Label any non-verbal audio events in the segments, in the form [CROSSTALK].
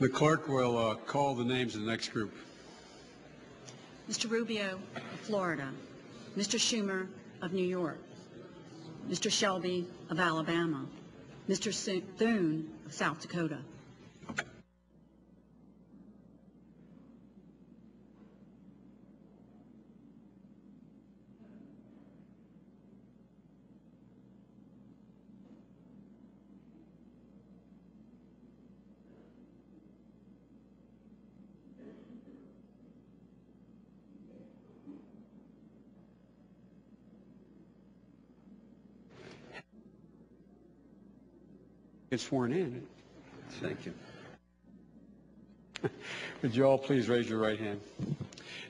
The clerk will uh, call the names of the next group. Mr. Rubio of Florida, Mr. Schumer of New York, Mr. Shelby of Alabama, Mr. Thune of South Dakota. Get sworn in. Thank you. [LAUGHS] Would you all please raise your right hand?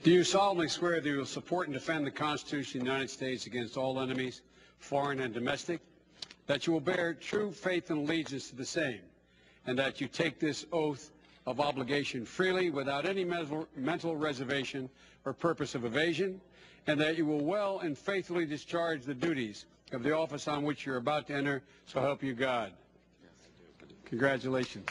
Do you solemnly swear that you will support and defend the Constitution of the United States against all enemies, foreign and domestic, that you will bear true faith and allegiance to the same, and that you take this oath of obligation freely without any mental, mental reservation or purpose of evasion, and that you will well and faithfully discharge the duties of the office on which you're about to enter, so help you God. Congratulations.